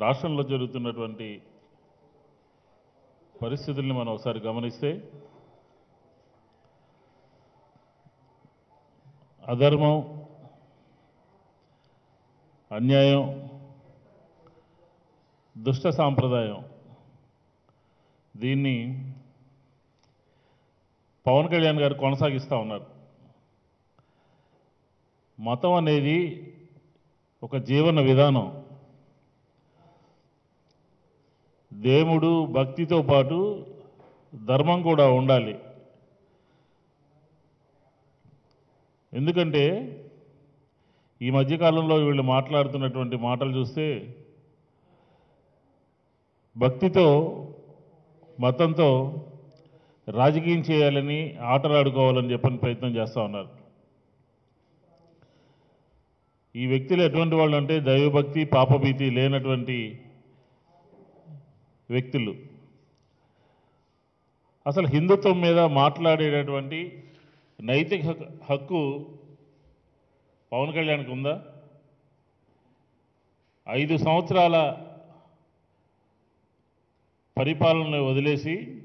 రాష్ట్రంలో జరుగుతున్నటువంటి పరిస్థితుల్ని మనం ఒకసారి గమనిస్తే అధర్మం అన్యాయం దుష్ట సాంప్రదాయం దీన్ని పవన్ కళ్యాణ్ గారు కొనసాగిస్తూ ఉన్నారు. మతం అనేది ఒక జీవన విధానం. దేవుడు భక్తితో పాటు ధర్మం కూడా ఉండాలి. ఎందుకంటే ఈ మధ్యకాలంలో వీళ్ళు మాట్లాడుతున్నటువంటి మాటలు చూస్తే భక్తితో మతంతో రాజకీయం చేయాలని ఆటలాడుకోవాలని చెప్పని ప్రయత్నం చేస్తూ ఉన్నారు. ఈ వ్యక్తులు ఎటువంటి వాళ్ళు అంటే దైవభక్తి పాపభీతి లేనటువంటి వ్యక్తులు. అసలు హిందుత్వం మీద మాట్లాడేటటువంటి నైతిక హక్కు- హక్కు పవన్ కళ్యాణ్కి ఉందా? ఐదు సంవత్సరాల పరిపాలనను వదిలేసి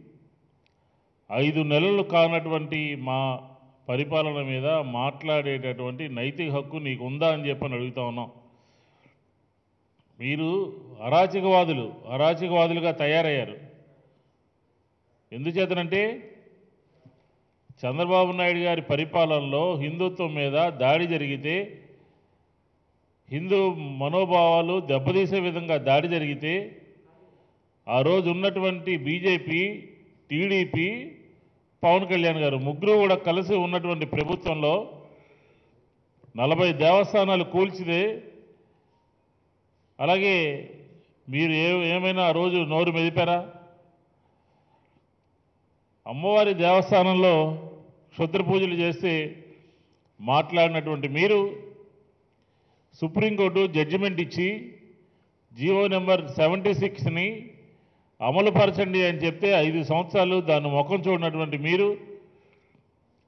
ఐదు నెలలు కానటువంటి మా పరిపాలన మీద మాట్లాడేటటువంటి నైతిక హక్కు నీకు ఉందా అని చెప్పని అడుగుతా ఉన్నాం. మీరు అరాచకవాదులు అరాచకవాదులుగా తయారయ్యారు. ఎందుచేతనంటే చంద్రబాబు నాయుడు గారి పరిపాలనలో హిందుత్వం మీద దాడి జరిగితే హిందూ మనోభావాలు దెబ్బతీసే విధంగా దాడి జరిగితే ఆ రోజు ఉన్నటువంటి బీజేపీ టీడీపీ పవన్ కళ్యాణ్ గారు ముగ్గురు కూడా కలిసి ఉన్నటువంటి ప్రభుత్వంలో నలభై దేవస్థానాలు కూల్చితే అలాగే మీరు ఏ ఏమైనా ఆ రోజు నోరు మెదిపారా? అమ్మవారి దేవస్థానంలో క్షుద్ర పూజలు చేస్తే మాట్లాడినటువంటి మీరు సుప్రీంకోర్టు జడ్జిమెంట్ ఇచ్చి జీవో నెంబర్ సెవెంటీ సిక్స్ని అమలుపరచండి అని చెప్తే ఐదు సంవత్సరాలు దాన్ని ముఖం చూడినటువంటి మీరు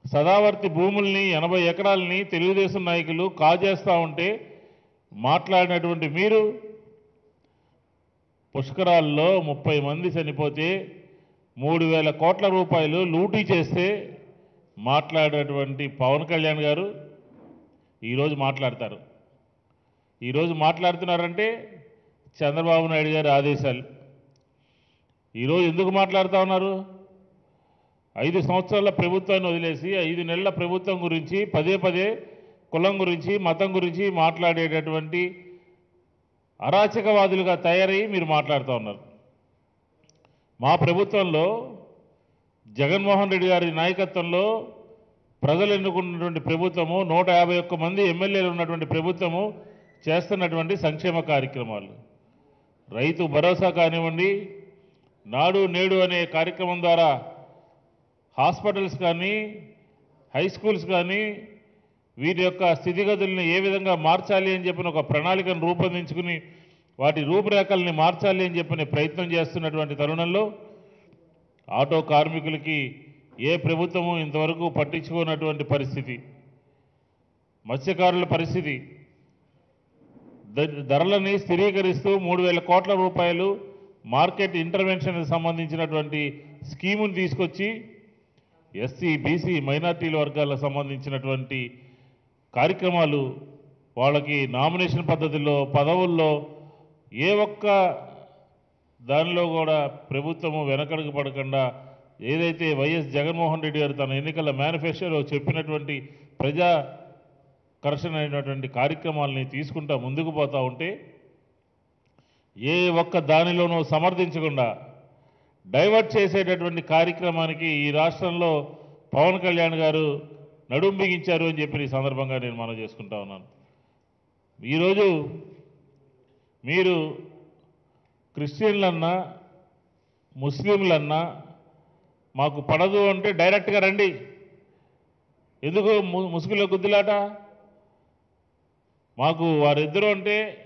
సదావర్తి భూముల్ని ఎనభై ఎకరాలని తెలుగుదేశం నాయకులు కాజేస్తూ ఉంటే మాట్లాడినటువంటి మీరు పుష్కరాల్లో ముప్పై మంది చనిపోతే మూడు వేల కోట్ల రూపాయలు లూటీ చేస్తే మాట్లాడేటువంటి పవన్ కళ్యాణ్ గారు ఈరోజు మాట్లాడతారు. ఈరోజు మాట్లాడుతున్నారంటే చంద్రబాబు నాయుడు గారి ఆదేశాలు. ఈరోజు ఎందుకు మాట్లాడుతూ ఉన్నారు? ఐదు సంవత్సరాల ప్రభుత్వాన్ని వదిలేసి ఐదు నెలల ప్రభుత్వం గురించి పదే పదే కులం గురించి మతం గురించి మాట్లాడేటటువంటి అరాచకవాదులుగా తయారయ్యి మీరు మాట్లాడుతూ ఉన్నారు. మా ప్రభుత్వంలో జగన్మోహన్ రెడ్డి గారి నాయకత్వంలో ప్రజలు ఎన్నుకున్నటువంటి ప్రభుత్వము నూట యాభై ఒక్క మంది ఎమ్మెల్యేలు ఉన్నటువంటి ప్రభుత్వము చేస్తున్నటువంటి సంక్షేమ కార్యక్రమాలు. రైతు భరోసా కానివ్వండి నాడు నేడు అనే కార్యక్రమం ద్వారా హాస్పిటల్స్ కానీ హై స్కూల్స్ కానీ వీరి యొక్క స్థితిగతుల్ని ఏ విధంగా మార్చాలి అని చెప్పిన ఒక ప్రణాళికను రూపొందించుకుని వాటి రూపురేఖల్ని మార్చాలి అని చెప్పిన ప్రయత్నం చేస్తున్నటువంటి తరుణంలో ఆటో కార్మికులకి ఏ ప్రభుత్వము ఇంతవరకు పట్టించుకోనటువంటి పరిస్థితి మత్స్యకారుల పరిస్థితి ద- ధరలని స్థిరీకరిస్తూ మూడు వేల కోట్ల రూపాయలు మార్కెట్ ఇంటర్వెన్షన్కి సంబంధించినటువంటి స్కీముని తీసుకొచ్చి ఎస్సీ బీసీ మైనార్టీల వర్గాలకు సంబంధించినటువంటి కార్యక్రమాలు వాళ్ళకి నామినేషన్ పద్ధతిలో పదవుల్లో ఏ ఒక్క దానిలో కూడా ప్రభుత్వము వెనకడుగు పడకుండా ఏదైతే వైఎస్ జగన్మోహన్ రెడ్డి గారు తన ఎన్నికల మేనిఫెస్టోలో చెప్పినటువంటి ప్రజా కర్షణ అయినటువంటి కార్యక్రమాలని తీసుకుంటా ముందుకు పోతూ ఉంటే ఏ ఒక్క దానిలోనూ సమర్థించకుండా డైవర్ట్ చేసేటటువంటి కార్యక్రమానికి ఈ రాష్ట్రంలో పవన్ కళ్యాణ్ గారు నడుం బిగించారు అని చెప్పి ఈ సందర్భంగా నేను మనం చేసుకుంటా ఉన్నాను. ఈరోజు మీరు క్రిస్టియన్లన్నా ముస్లింలన్నా మాకు పడదు అంటే డైరెక్ట్గా రండి. ఎందుకు ము- ముసుగులో గుద్దులాట? మాకు వారిద్దరూ అంటే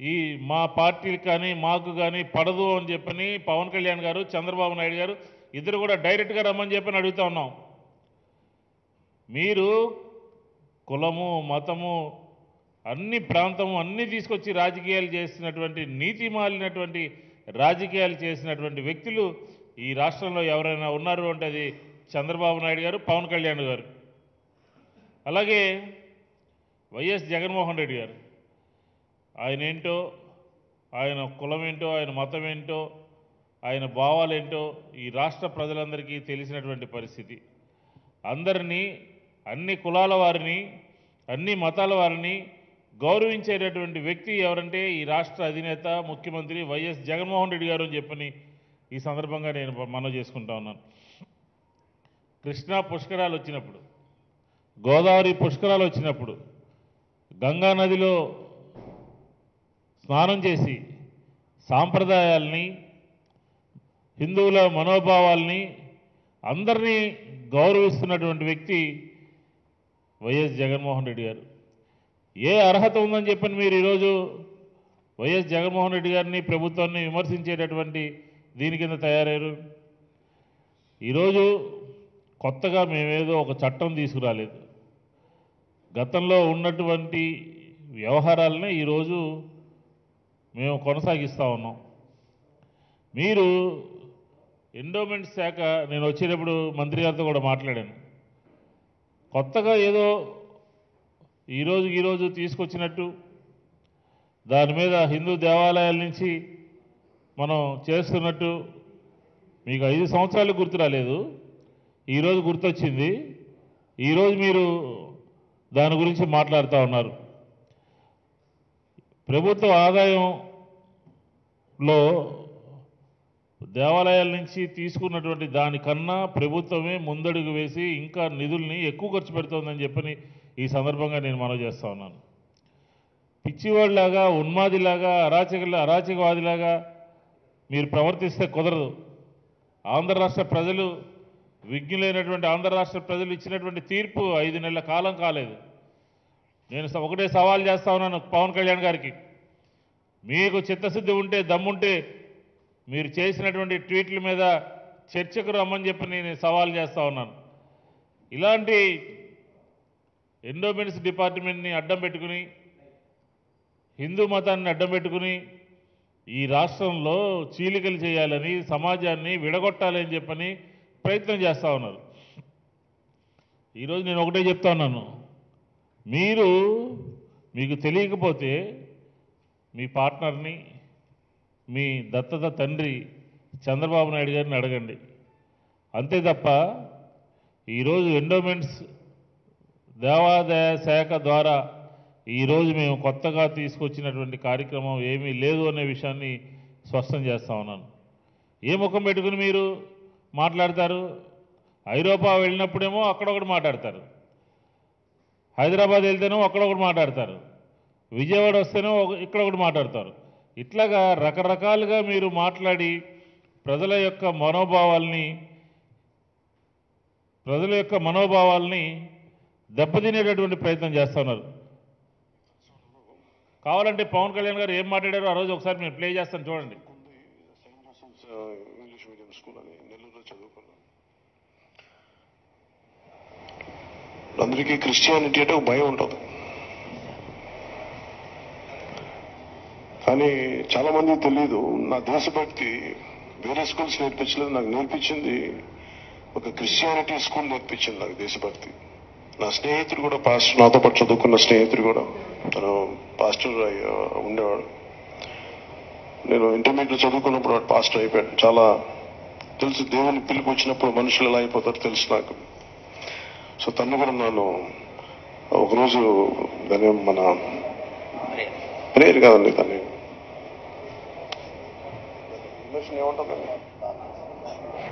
ఈ మా పార్టీకి కానీ మాకు కానీ పడదు అని చెప్పని పవన్ కళ్యాణ్ గారు చంద్రబాబు నాయుడు గారు ఇద్దరు కూడా డైరెక్ట్గా రమ్మని చెప్పని అడుగుతా ఉన్నాం. మీరు కులము మతము అన్ని ప్రాంతము అన్ని తీసుకొచ్చి రాజకీయాలు చేసినటువంటి నీతి మాలినటువంటి రాజకీయాలు చేసినటువంటి వ్యక్తులు ఈ రాష్ట్రంలో ఎవరైనా ఉన్నారు అంటే అది చంద్రబాబు నాయుడు గారు పవన్ కళ్యాణ్ గారు. అలాగే వైఎస్ జగన్మోహన్ రెడ్డి గారు. ఆయన ఏంటో ఆయన కులం ఏంటో ఆయన మతం ఏంటో ఆయన భావాలేంటో ఈ రాష్ట్ర ప్రజలందరికీ తెలిసినటువంటి పరిస్థితి. అందరినీ అన్ని కులాల వారిని అన్ని మతాల వారిని గౌరవించేటటువంటి వ్యక్తి ఎవరంటే ఈ రాష్ట్ర అధినేత ముఖ్యమంత్రి వైఎస్ జగన్మోహన్ రెడ్డి గారు అని చెప్పని ఈ సందర్భంగా నేను మనవి చేసుకుంటా ఉన్నాను. కృష్ణా పుష్కరాలు వచ్చినప్పుడు గోదావరి పుష్కరాలు వచ్చినప్పుడు గంగా నదిలో స్నానం చేసి సాంప్రదాయాల్ని హిందువుల మనోభావాల్ని అందరినీ గౌరవిస్తున్నటువంటి వ్యక్తి వైఎస్ జగన్మోహన్ రెడ్డి గారు. ఏ అర్హత ఉందని చెప్పని మీరు ఈరోజు వైఎస్ జగన్మోహన్ రెడ్డి గారిని ప్రభుత్వాన్ని విమర్శించేటటువంటి దీని కింద తయారయ్యారు. ఈరోజు కొత్తగా మేమేదో ఒక చట్టం తీసుకురాలేదు. గతంలో ఉన్నటువంటి వ్యవహారాలనే ఈరోజు మేము కొనసాగిస్తూ ఉన్నాం. మీరు ఎండోమెంట్ శాఖ నేను వచ్చేటప్పుడు మంత్రి గారితో కూడా మాట్లాడాను. కొత్తగా ఏదో ఈరోజు ఈరోజు తీసుకొచ్చినట్టు దాని మీద హిందూ దేవాలయాల నుంచి మనం చేస్తున్నట్టు మీకు ఐదు సంవత్సరాలు గుర్తు రాలేదు. ఈరోజు గుర్తొచ్చింది. ఈరోజు మీరు దాని గురించి మాట్లాడుతూ ఉన్నారు. ప్రభుత్వ ఆదాయంలో దేవాలయాల నుంచి తీసుకున్నటువంటి దానికన్నా ప్రభుత్వమే ముందడుగు వేసి ఇంకా నిధుల్ని ఎక్కువ ఖర్చు పెడుతోందని చెప్పని ఈ సందర్భంగా నేను మనవి చేస్తా ఉన్నాను. పిచ్చివాడిలాగా ఉన్మాదిలాగా అరాచక అరాచకవాదిలాగా మీరు ప్రవర్తిస్తే కుదరదు. ఆంధ్ర రాష్ట్ర ప్రజలు విజ్ఞులైనటువంటి ఆంధ్ర రాష్ట్ర ప్రజలు ఇచ్చినటువంటి తీర్పు ఐదు నెలల కాలం కాలేదు. నేను స- ఒకటే సవాల్ చేస్తా ఉన్నాను పవన్ కళ్యాణ్ గారికి. మీకు చిత్తశుద్ధి ఉంటే దమ్ముంటే మీరు చేసినటువంటి ట్వీట్ల మీద చర్చకు రమ్మని చెప్పి నేను సవాల్ చేస్తూ ఉన్నాను. ఇలాంటి ఎండోమెంట్స్ డిపార్ట్మెంట్ని అడ్డం పెట్టుకుని హిందూ మతాన్ని అడ్డం పెట్టుకుని ఈ రాష్ట్రంలో చీలికలు చేయాలని సమాజాన్ని విడగొట్టాలని చెప్పని ప్రయత్నం చేస్తూ ఉన్నారు. ఈరోజు నేను ఒకటే చెప్తా ఉన్నాను. మీరు మీకు తెలియకపోతే మీ పార్ట్నర్ని మీ దత్తత తండ్రి చంద్రబాబు నాయుడు గారిని అడగండి. అంతే తప్ప ఈరోజు ఎండోమెంట్స్ దేవాదాయ శాఖ ద్వారా ఈరోజు మేము కొత్తగా తీసుకొచ్చినటువంటి కార్యక్రమం ఏమీ లేదు అనే విషయాన్ని స్పష్టం చేస్తా ఉన్నాను. ఏ ముఖం పెట్టుకుని మీరు మాట్లాడతారు? ఐరోపా వెళ్ళినప్పుడేమో అక్కడొకటి మాట్లాడతారు. హైదరాబాద్ వెళ్తేనో అక్కడొకటి మాట్లాడతారు. విజయవాడ వస్తేనే ఒక- ఇక్కడ ఒకటి మాట్లాడతారు. ఇట్లాగా రకరకాలుగా మీరు మాట్లాడి ప్రజల యొక్క మనోభావాల్ని ప్రజల యొక్క మనోభావాల్ని దెబ్బతినేటటువంటి ప్రయత్నం చేస్తున్నారు కావాలంటే పవన్ కళ్యాణ్ గారు ఏం మాట్లాడారో ఆ రోజు ఒకసారి మేము ప్లే చేస్తాను చూడండి. ఇంగ్లీష్ మీడియం స్కూల్ అని నెల్లూరులో చదువుకున్నాను అందరికీ క్రిస్టియానిటీ అంటే భయం ఉంటుంది. కానీ చాలా మందికి తెలియదు నా దేశభక్తి వేరే స్కూల్స్ నేర్పించలేదు నాకు నేర్పించింది ఒక క్రిస్టియానిటీ స్కూల్ నేర్పించింది నాకు దేశభక్తి. నా స్నేహితుడు కూడా పాస్టర్ నాతో పాటు చదువుకున్న స్నేహితుడు కూడా తను పాస్టర్ ఉండేవాడు. నేను ఇంటర్మీడియట్ చదువుకున్నప్పుడు వాడు పాస్టర్ అయిపోయాడు. చాలా తెలుసు దేవుని పిలుపు వచ్చినప్పుడు మనుషులు ఎలా అయిపోతారో తెలుసు నాకు. సో తను కూడా నన్ను ఒకరోజు దాని మన ప్రేయర్. కాదండి దాన్ని ఇంగ్లీష్లో ఏమంటుందండి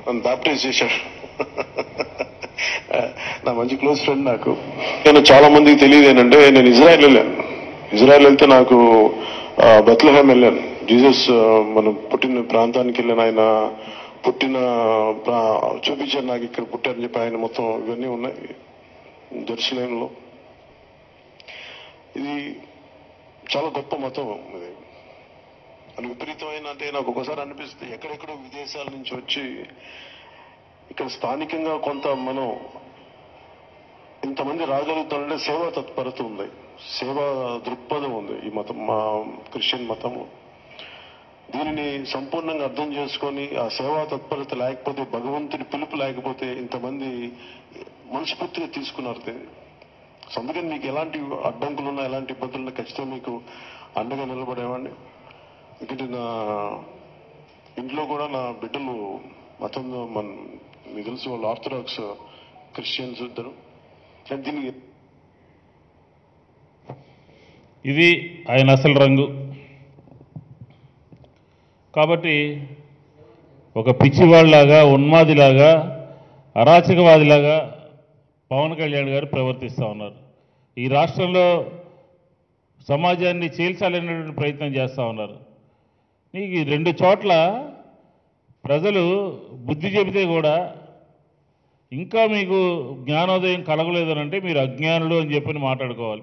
నన్ను బ్యాప్టైజ్ చేశాడు నా మంచి క్లోజ్ ఫ్రెండ్ నాకు. నేను చాలా మందికి తెలియదు ఏంటంటే నేను ఇజ్రాయెల్ వెళ్ళాను ఇజ్రాయెల్ వెళ్తే నాకు బెత్లహేమ్ వెళ్ళాను. జీసస్ మనం పుట్టిన ప్రాంతానికి వెళ్ళాను. ఆయన పుట్టిన చూపించారు నాకు ఇక్కడ పుట్టారని చెప్పి ఆయన మొత్తం ఇవన్నీ ఉన్నాయి జెరూసలేంలో ఇది చాలా గొప్ప మతం ఇది. అది విపరీతమైన అంటే నాకు ఒకసారి అనిపిస్తుంది ఎక్కడెక్కడో విదేశాల నుంచి వచ్చి ఇక్కడ స్థానికంగా కొంత మనం ఇంతమంది రాగలుగుతానంటే సేవా తత్పరత ఉంది. సేవా దృక్పథం ఉంది ఈ మతం మా క్రిస్టియన్ మతము. దీనిని సంపూర్ణంగా అర్థం చేసుకొని ఆ సేవా తత్పరత లేకపోతే భగవంతుడి పిలుపు లేకపోతే ఇంతమంది మనస్ఫూర్తిగా తీసుకున్నారు దీన్ని. అందుకని మీకు ఎలాంటి అడ్డంకులున్నా ఎలాంటి ఇబ్బందులున్నా ఖచ్చితంగా మీకు అండగా నిలబడేవాడిని. ఎందుకంటే నా ఇంట్లో కూడా నా బిడ్డలు మతం మన మీకు తెలుసు వాళ్ళు ఆర్థడాక్స్ క్రిస్టియన్స్ ఇద్దరు. దీనికి ఇది ఆయన అసలు రంగు. కాబట్టి ఒక పిచ్చివాళ్ళలాగా ఉన్మాదిలాగా అరాచకవాదిలాగా పవన్ కళ్యాణ్ గారు ప్రవర్తిస్తూ ఉన్నారు. ఈ రాష్ట్రంలో సమాజాన్ని చీల్చాలనేటువంటి ప్రయత్నం చేస్తూ ఉన్నారు. నీకు రెండు చోట్ల ప్రజలు బుద్ధి చెబితే కూడా ఇంకా మీకు జ్ఞానోదయం కలగలేదు అని అంటే మీరు అజ్ఞానులు అని చెప్పి మాట్లాడుకోవాలి.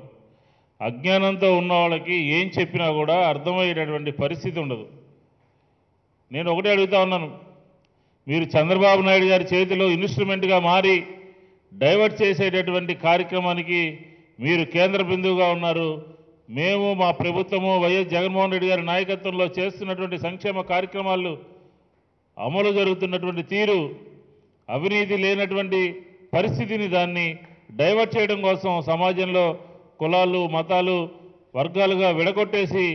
అజ్ఞానంతో ఉన్న వాళ్ళకి ఏం చెప్పినా కూడా అర్థమయ్యేటటువంటి పరిస్థితి ఉండదు. నేను ఒకటే అడుగుతా ఉన్నాను. మీరు చంద్రబాబు నాయుడు గారి చేతిలో ఇన్స్ట్రుమెంట్గా మారి డైవర్ట్ చేసేటటువంటి కార్యక్రమానికి మీరు కేంద్ర బిందువుగా ఉన్నారు. మేము మా ప్రభుత్వము వైఎస్ జగన్మోహన్ రెడ్డి గారి నాయకత్వంలో చేస్తున్నటువంటి సంక్షేమ కార్యక్రమాలు అమలు జరుగుతున్నటువంటి తీరు అవినీతి లేనటువంటి పరిస్థితిని దాన్ని డైవర్ట్ చేయడం కోసం సమాజంలో కులాలు మతాలు వర్గాలుగా విడగొట్టేసి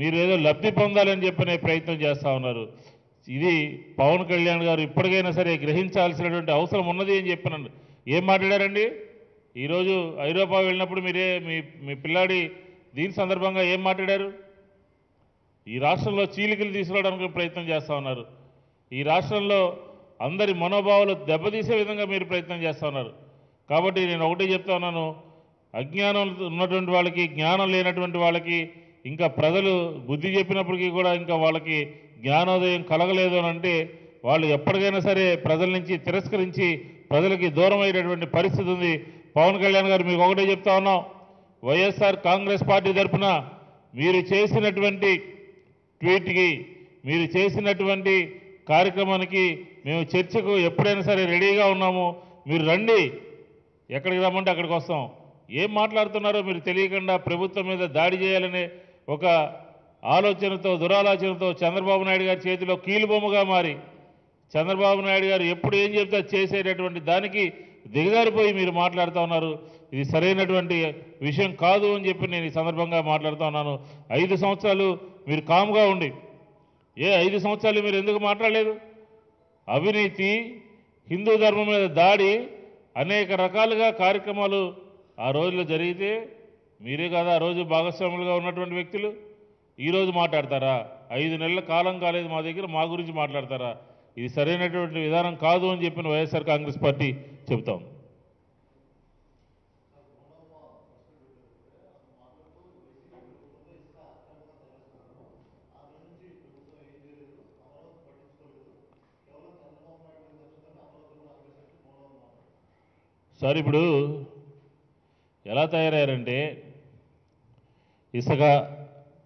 మీరు ఏదో లబ్ధి పొందాలని చెప్పనే ప్రయత్నం చేస్తూ ఉన్నారు. ఇది పవన్ కళ్యాణ్ గారు ఇప్పటికైనా సరే గ్రహించాల్సినటువంటి అవసరం ఉన్నది అని చెప్పినాను ఏం మాట్లాడారండి? ఈరోజు ఐరోపా వెళ్ళినప్పుడు మీరే మీ మీ పిల్లాడి దీని సందర్భంగా ఏం మాట్లాడారు? ఈ రాష్ట్రంలో చీలికలు తీసుకురావడానికి ప్రయత్నం చేస్తూ ఉన్నారు. ఈ రాష్ట్రంలో అందరి మనోభావాలు దెబ్బతీసే విధంగా మీరు ప్రయత్నం చేస్తూ ఉన్నారు. కాబట్టి నేను ఒకటే చెప్తా ఉన్నాను. అజ్ఞానం ఉన్నటువంటి వాళ్ళకి జ్ఞానం లేనటువంటి వాళ్ళకి ఇంకా ప్రజలు బుద్ధి చెప్పినప్పటికీ కూడా ఇంకా వాళ్ళకి జ్ఞానోదయం కలగలేదు అని అంటే వాళ్ళు ఎప్పటికైనా సరే ప్రజల నుంచి తిరస్కరించి ప్రజలకి దూరం అయ్యేటటువంటి పరిస్థితి ఉంది. పవన్ కళ్యాణ్ గారు మీకు ఒకటే చెప్తా ఉన్నాం. వైఎస్ఆర్ కాంగ్రెస్ పార్టీ తరఫున మీరు చేసినటువంటి ట్వీట్కి మీరు చేసినటువంటి కార్యక్రమానికి మేము చర్చకు ఎప్పుడైనా సరే రెడీగా ఉన్నాము. మీరు రండి. ఎక్కడికి రమ్మంటే అక్కడికి వస్తాం. ఏం మాట్లాడుతున్నారో మీరు తెలియకుండా ప్రభుత్వం మీద దాడి చేయాలనే ఒక ఆలోచనతో దురాలోచనతో చంద్రబాబు నాయుడు గారి చేతిలో కీలుబొమ్మగా మారి చంద్రబాబు నాయుడు గారు ఎప్పుడు ఏం చెప్తే చేసేటటువంటి దానికి దిగజారిపోయి మీరు మాట్లాడుతూ ఉన్నారు. ఇది సరైనటువంటి విషయం కాదు అని చెప్పి నేను ఈ సందర్భంగా మాట్లాడుతూ ఉన్నాను. ఐదు సంవత్సరాలు మీరు కామ్గా ఉండి ఏ ఐదు సంవత్సరాలు మీరు ఎందుకు మాట్లాడలేదు? అవినీతి హిందూ ధర్మం మీద దాడి అనేక రకాలుగా కార్యక్రమాలు ఆ రోజుల్లో జరిగితే మీరే కదా ఆ రోజు భాగస్వాములుగా ఉన్నటువంటి వ్యక్తులు? ఈరోజు మాట్లాడతారా? ఐదు నెలల కాలం కాలేదు మా దగ్గర మా గురించి మాట్లాడతారా? ఇది సరైనటువంటి విధానం కాదు అని చెప్పిన వైఎస్ఆర్ కాంగ్రెస్ పార్టీ చెబుతాం. సార్ ఇప్పుడు ఎలా తయారయ్యారంటే ఇసుక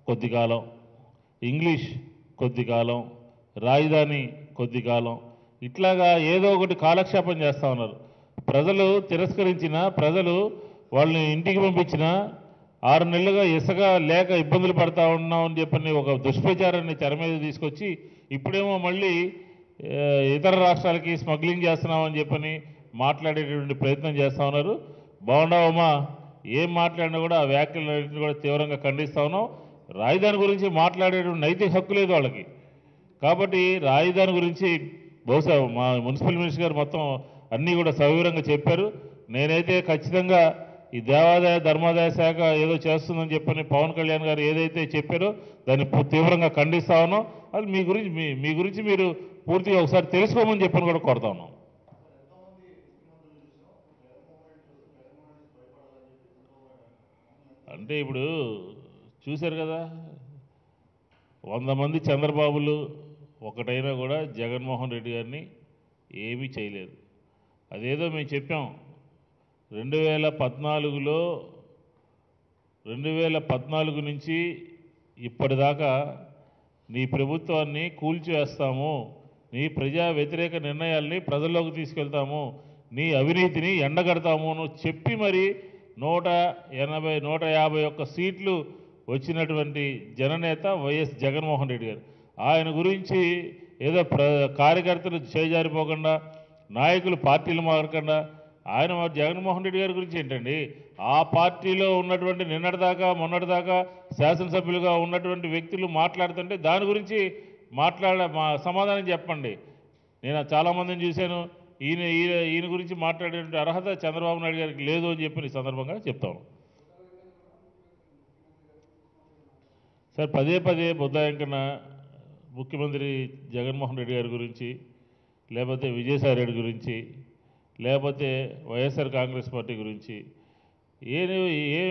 కొద్ది కాలం ఇంగ్లీష్ కొద్ది కాలం రాజధాని కొద్ది కాలం ఇట్లాగా ఏదో ఒకటి కాలక్షేపం చేస్తూ ఉన్నారు. ప్రజలు తిరస్కరించిన ప్రజలు వాళ్ళని ఇంటికి పంపించిన ఆరు నెలలుగా ఇసుక లేక ఇబ్బందులు పడతా ఉన్నాం అని చెప్పని ఒక దుష్ప్రచారాన్ని తెర మీద తీసుకొచ్చి ఇప్పుడేమో మళ్ళీ ఇతర రాష్ట్రాలకి స్మగ్లింగ్ చేస్తున్నామని చెప్పని మాట్లాడేటటువంటి ప్రయత్నం చేస్తా ఉన్నారు. బాగుండవమ్మా ఏం మాట్లాడినా కూడా ఆ వ్యాఖ్యలు కూడా తీవ్రంగా ఖండిస్తా ఉన్నాం. రాజధాని గురించి మాట్లాడేటువంటి నైతిక హక్కు లేదు వాళ్ళకి. కాబట్టి రాజధాని గురించి బహుశా మా మున్సిపల్ మినిస్టర్ గారు మొత్తం అన్నీ కూడా సవివరంగా చెప్పారు. నేనైతే ఖచ్చితంగా ఈ దేవాదాయ ధర్మాదాయ శాఖ ఏదో చేస్తుందని చెప్పని పవన్ కళ్యాణ్ గారు ఏదైతే చెప్పారో దాన్ని తీవ్రంగా ఖండిస్తా ఉన్నాం. అది మీ గురించి మీ మీ గురించి మీరు పూర్తిగా ఒకసారి తెలుసుకోమని చెప్పని కూడా కోరుతా ఉన్నాం. అంటే ఇప్పుడు చూశారు కదా వంద మంది చంద్రబాబులు ఒకటైనా కూడా జగన్మోహన్ రెడ్డి గారిని ఏమీ చేయలేదు. అదేదో మేము చెప్పాం. రెండు వేల పద్నాలుగులో రెండు వేల పద్నాలుగు నుంచి ఇప్పటిదాకా నీ ప్రభుత్వాన్ని కూల్చివేస్తాము. నీ ప్రజా వ్యతిరేక నిర్ణయాల్ని ప్రజల్లోకి తీసుకెళ్తాము. నీ అవినీతిని ఎండగడతాము అని చెప్పి మరి నూట ఎనభై నూట యాభై ఒక్క సీట్లు వచ్చినటువంటి జననేత వైఎస్ జగన్మోహన్ రెడ్డి గారు. ఆయన గురించి ఏదో ప్ర కార్యకర్తలు చేజారిపోకుండా నాయకులు పార్టీలు మారకుండా ఆయన జగన్మోహన్ రెడ్డి గారి గురించి ఏంటండి? ఆ పార్టీలో ఉన్నటువంటి నిన్నటిదాకా మొన్నటిదాకా శాసనసభ్యులుగా ఉన్నటువంటి వ్యక్తులు మాట్లాడుతుంటే దాని గురించి మాట్లాడ మా సమాధానం చెప్పండి. నేను చాలామందిని చూశాను. ఈయన ఈయన ఈయన గురించి మాట్లాడే అర్హత చంద్రబాబు నాయుడు గారికి లేదు అని చెప్పి ఈ సందర్భంగా చెప్తాను. సార్ పదే పదే బుద్ధాయంకన ముఖ్యమంత్రి జగన్మోహన్ రెడ్డి గారి గురించి లేకపోతే విజయసాయి రెడ్డి గురించి లేకపోతే వైఎస్ఆర్ కాంగ్రెస్ పార్టీ గురించి. ఏ ఏ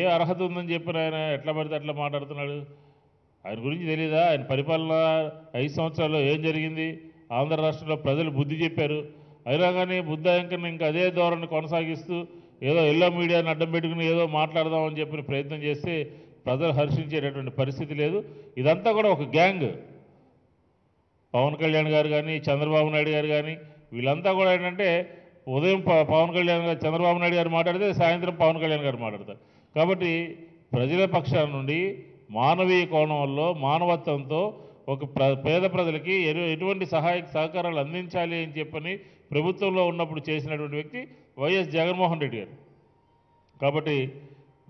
ఏ అర్హత ఉందని చెప్పిన ఆయన ఎట్లా పడితే అట్లా మాట్లాడుతున్నాడు. ఆయన గురించి తెలియదా ఆయన పరిపాలన ఐదు సంవత్సరాల్లో ఏం జరిగింది? ఆంధ్ర రాష్ట్రంలో ప్రజలు బుద్ధి చెప్పారు. అయినా కానీ బుద్ధ వెంకన్న ఇంకా అదే ధోరణి కొనసాగిస్తూ ఏదో ఎల్లో మీడియాని అడ్డం పెట్టుకుని ఏదో మాట్లాడదామని చెప్పిన ప్రయత్నం చేస్తే ప్రజలు హర్షించేటటువంటి పరిస్థితి లేదు. ఇదంతా కూడా ఒక గ్యాంగ్. పవన్ కళ్యాణ్ గారు కానీ చంద్రబాబు నాయుడు గారు కానీ వీళ్ళంతా కూడా ఏంటంటే ఉదయం పవన్ కళ్యాణ్ గారు చంద్రబాబు నాయుడు గారు మాట్లాడితే సాయంత్రం పవన్ కళ్యాణ్ గారు మాట్లాడతారు. కాబట్టి ప్రజల పక్షాన నుండి మానవీయ కోణంలో మానవత్వంతో ఒక ప్ర పేద ప్రజలకి ఎటువంటి సహాయ సహకారాలు అందించాలి అని చెప్పని ప్రభుత్వంలో ఉన్నప్పుడు చేసినటువంటి వ్యక్తి వైఎస్ జగన్మోహన్ రెడ్డి గారు. కాబట్టి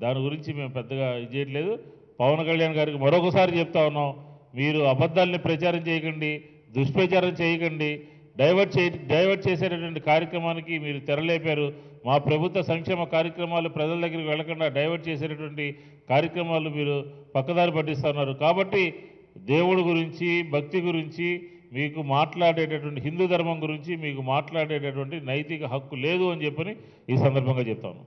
దాని గురించి మేము పెద్దగా ఇది చేయట్లేదు. పవన్ కళ్యాణ్ గారికి మరొకసారి చెప్తా ఉన్నాం మీరు అబద్ధాలని ప్రచారం చేయకండి దుష్ప్రచారం చేయకండి. డైవర్ట్ చే డైవర్ట్ చేసేటటువంటి కార్యక్రమానికి మీరు తెరలేపారు. మా ప్రభుత్వ సంక్షేమ కార్యక్రమాలు ప్రజల దగ్గరికి వెళ్ళకుండా డైవర్ట్ చేసేటటువంటి కార్యక్రమాలు మీరు పక్కదారి పట్టిస్తున్నారు కాబట్టి దేవుడి గురించి భక్తి గురించి మీకు మాట్లాడేటటువంటి హిందూ ధర్మం గురించి మీకు మాట్లాడేటటువంటి నైతిక హక్కు లేదు అని చెప్పని ఈ సందర్భంగా చెప్తాను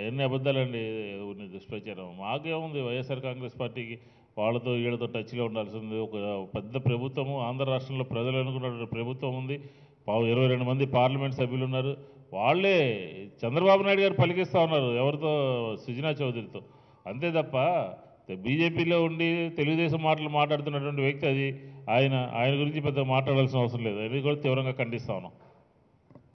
అవన్నీ అబద్ధాలండి ఉన్న దుష్ప్రచారం. మాకేముంది వైఎస్ఆర్ కాంగ్రెస్ పార్టీకి వాళ్ళతో వీళ్ళతో టచ్లో ఉండాల్సింది. ఒక పెద్ద ప్రభుత్వము ఆంధ్ర రాష్ట్రంలో ప్రజలు అనుకున్నటువంటి ప్రభుత్వం ఉంది. పావు ఇరవై రెండు మంది పార్లమెంట్ సభ్యులు ఉన్నారు వాళ్ళే చంద్రబాబు నాయుడు గారు పలికిస్తూ ఉన్నారు ఎవరితో? సుజనా చౌదరితో. అంతే తప్ప బీజేపీలో ఉండి తెలుగుదేశం మాటలు మాట్లాడుతున్నటువంటి వ్యక్తి అది. ఆయన ఆయన గురించి పెద్ద మాట్లాడాల్సిన అవసరం లేదు. అది కూడా తీవ్రంగా ఖండిస్తా ఉన్నాం.